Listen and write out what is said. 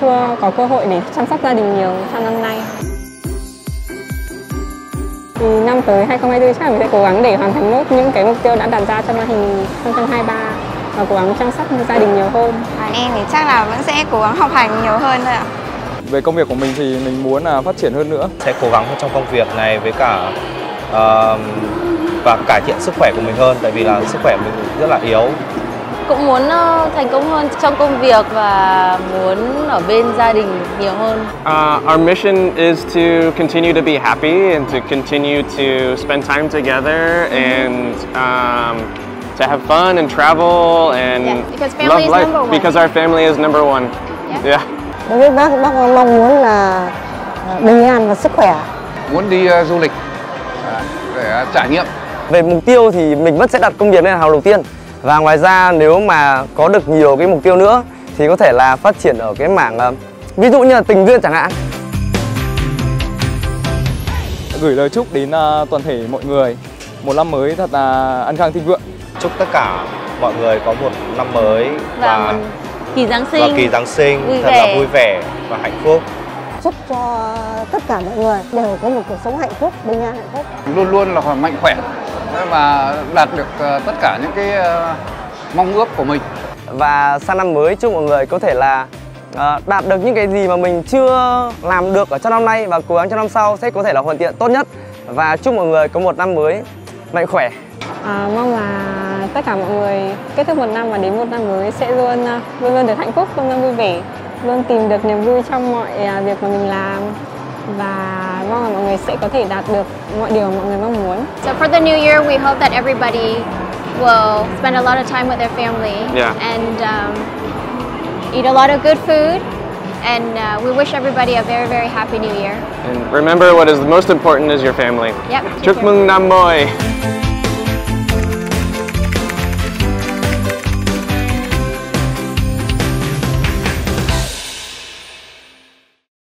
chưa có cơ hội để chăm sóc gia đình nhiều trong năm nay. Thì năm tới 2024 chắc là mình sẽ cố gắng để hoàn thành nốt những cái mục tiêu đã đặt ra trong năm 2023 và cố gắng chăm sóc gia đình nhiều hơn. À, em thì chắc là vẫn sẽ cố gắng học hành nhiều hơn thôi ạ. Về công việc của mình thì mình muốn là phát triển hơn nữa. Sẽ cố gắng trong công việc này với cả uh, và cải thiện sức khỏe của mình hơn tại vì là sức khỏe mình rất là yếu cũng muốn uh, thành công hơn trong công việc và muốn ở bên gia đình nhiều hơn. Uh, our mission is to continue to be happy and to continue to spend time together and um, to have fun and travel and yeah, love life because our family is number one. Yeah. yeah. Đối với bác, bác mong muốn là bình an và sức khỏe. Muốn đi uh, du lịch để trải nghiệm. Về mục tiêu thì mình vẫn sẽ đặt công việc lên hàng đầu tiên. Và ngoài ra nếu mà có được nhiều cái mục tiêu nữa thì có thể là phát triển ở cái mảng uh, ví dụ như là tình duyên chẳng hạn. Gửi lời chúc đến uh, toàn thể mọi người một năm mới thật là ăn khang thịnh vượng. Chúc tất cả mọi người có một năm mới và, và kỳ Giáng sinh, và kỳ Giáng sinh vui thật vẻ. là vui vẻ và hạnh phúc. Chúc cho tất cả mọi người đều có một cuộc sống hạnh phúc, bình an hạnh phúc. Luôn luôn là mạnh khỏe và đạt được tất cả những cái mong ước của mình. Và sang năm mới chúc mọi người có thể là đạt được những cái gì mà mình chưa làm được ở trong năm nay và cố gắng trong năm sau sẽ có thể là hoàn thiện tốt nhất. Và chúc mọi người có một năm mới mạnh khỏe. À, mong là tất cả mọi người kết thúc một năm và đến một năm mới sẽ luôn luôn luôn được hạnh phúc, luôn luôn vui vẻ, luôn tìm được niềm vui trong mọi việc mà mình làm và mong là mọi người sẽ có thể đạt được mọi điều mọi người mong muốn. So for the new year, we hope that everybody will spend a lot of time with their family yeah. and um, eat a lot of good food. And uh, we wish everybody a very, very happy new year. And remember what is the most important is your family. Yep. Chúc mừng năm mới!